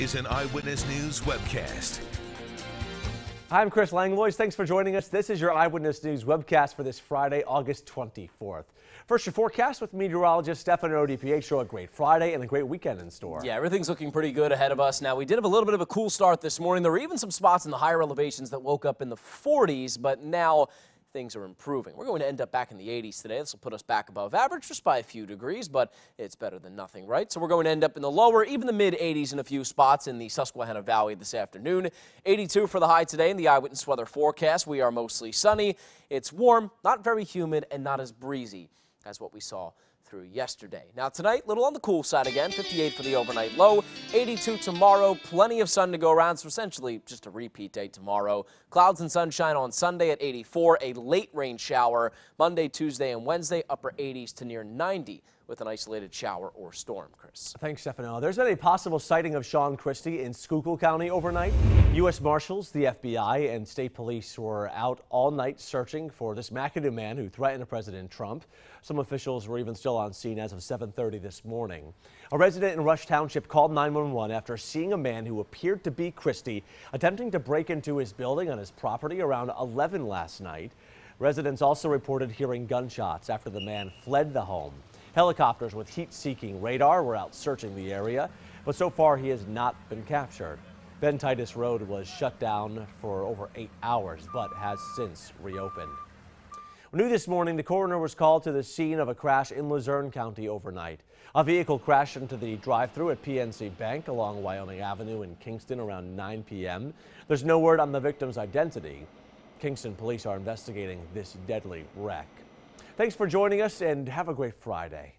is an Eyewitness News webcast. Hi, I'm Chris Langlois. Thanks for joining us. This is your Eyewitness News webcast for this Friday, August 24th. First, your forecast with meteorologist Stefano DiPietro. Show a great Friday and a great weekend in store. Yeah, everything's looking pretty good ahead of us. Now, we did have a little bit of a cool start this morning. There were even some spots in the higher elevations that woke up in the 40s, but now things are improving. We're going to end up back in the 80s today. This will put us back above average just by a few degrees, but it's better than nothing, right? So we're going to end up in the lower, even the mid 80s in a few spots in the Susquehanna Valley this afternoon. 82 for the high today in the eyewitness weather forecast. We are mostly sunny. It's warm, not very humid, and not as breezy as what we saw through yesterday. Now tonight, little on the cool side again, 58 for the overnight low, 82 tomorrow, plenty of sun to go around, so essentially just a repeat day tomorrow. Clouds and sunshine on Sunday at 84, a late rain shower Monday, Tuesday, and Wednesday, upper 80s to near 90 with an isolated shower or storm, Chris. Thanks, Stefano. There's been a possible sighting of Shawn Christy in Schuylkill County overnight. U.S. Marshals, the FBI, and state police were out all night searching for this McAdoo man who threatened President Trump. Some officials were even still on scene as of 7.30 this morning. A resident in Rush Township called 911 after seeing a man who appeared to be Christy attempting to break into his building on his property around 11 last night. Residents also reported hearing gunshots after the man fled the home. Helicopters with heat-seeking radar were out searching the area, but so far he has not been captured. Ben Titus Road was shut down for over eight hours, but has since reopened. New this morning, the coroner was called to the scene of a crash in Luzerne County overnight. A vehicle crashed into the drive-through at PNC Bank along Wyoming Avenue in Kingston around 9 p.m. There's no word on the victim's identity. Kingston police are investigating this deadly wreck. Thanks for joining us and have a great Friday.